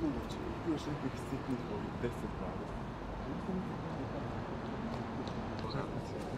dugo će, još nekih sitnih ovih 10 dana. Kako